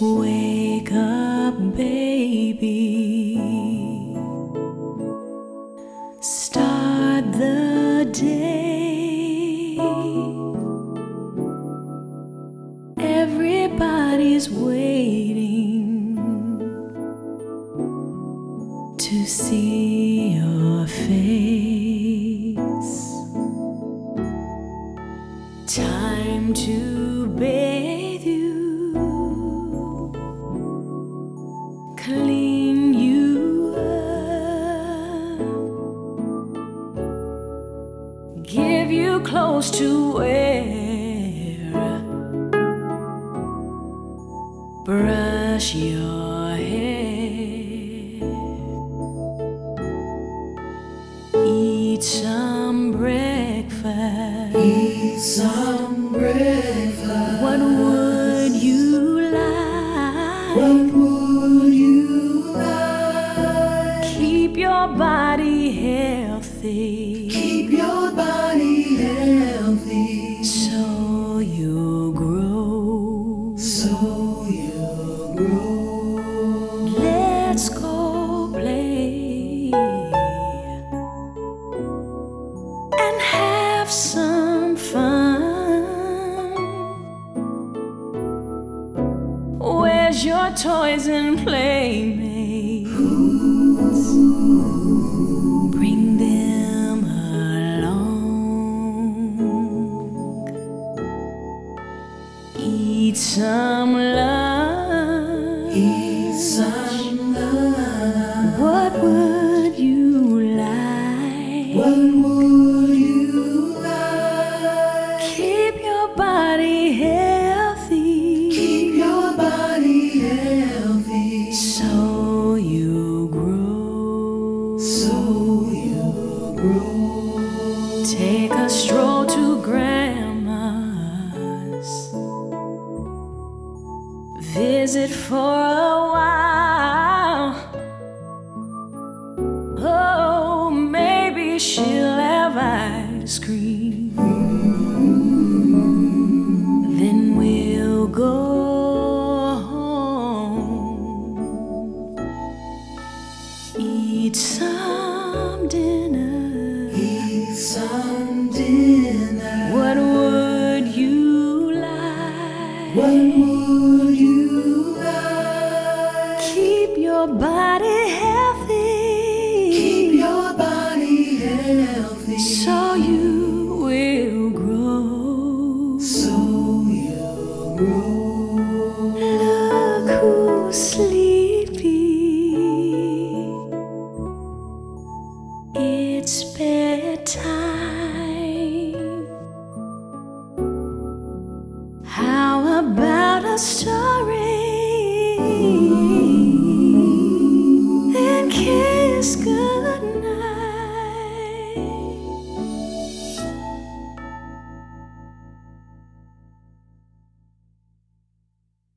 Wake up, baby. Start the day. Everybody's waiting to see your face. Time to you to wear, brush your hair, eat some breakfast. Eat some breakfast. What would you like? What would you like? Keep your body healthy Keep your body so you'll grow. so you'll grow. Let's go play and have some fun. Where's your toys and playmates? Some lunch. Eat some lunch. What would you like? What would you like? Keep your body healthy Keep your body healthy so you grow. so you'll grow. Take a stroll Visit for a while. Oh, maybe she'll have ice cream. Then we'll go home. Eat some dinner. Eat some dinner. What would you like? Healthy so you will grow. so you'll grow. Look who's sleepy. It's bedtime. How about a story?